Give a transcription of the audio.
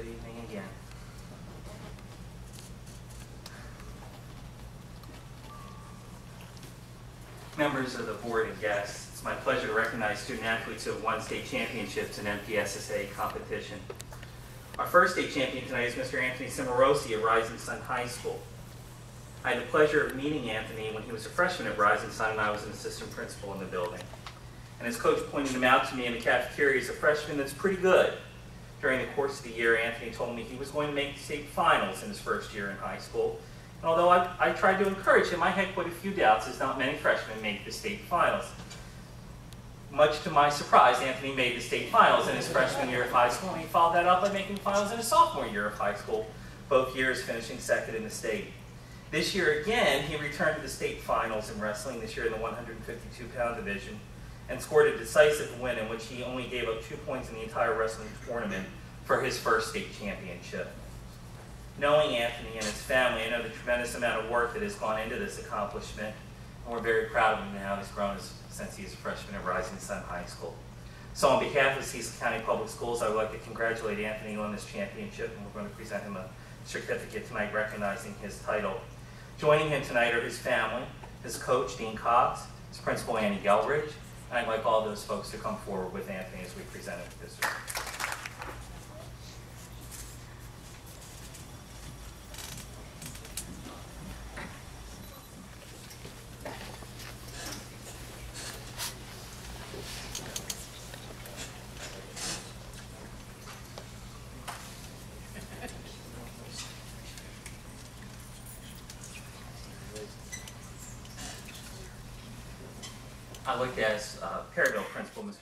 Good evening again. Members of the board and guests, it's my pleasure to recognize student athletes who have won state championships in MPSSA competition. Our first state champion tonight is Mr. Anthony Cimorosi of Rising Sun High School. I had the pleasure of meeting Anthony when he was a freshman at Rising Sun and I was an assistant principal in the building. And his coach pointed him out to me in the cafeteria as a freshman that's pretty good. During the course of the year, Anthony told me he was going to make state finals in his first year in high school. And although I, I tried to encourage him, I had quite a few doubts as not many freshmen make the state finals. Much to my surprise, Anthony made the state finals in his freshman year of high school, and he followed that up by making finals in his sophomore year of high school, both years finishing second in the state. This year again, he returned to the state finals in wrestling, this year in the 152 pound division, and scored a decisive win in which he only gave up two points in the entire wrestling tournament for his first state championship. Knowing Anthony and his family, I know the tremendous amount of work that has gone into this accomplishment, and we're very proud of him and how he's grown as, since he's a freshman at Rising Sun High School. So on behalf of Cecil County Public Schools, I would like to congratulate Anthony on this championship, and we're going to present him a certificate tonight recognizing his title. Joining him tonight are his family, his coach, Dean Cox, his principal, Annie Gelbridge, and I'd like all those folks to come forward with Anthony as we present him this. I'd like to ask uh, Principal, Mr.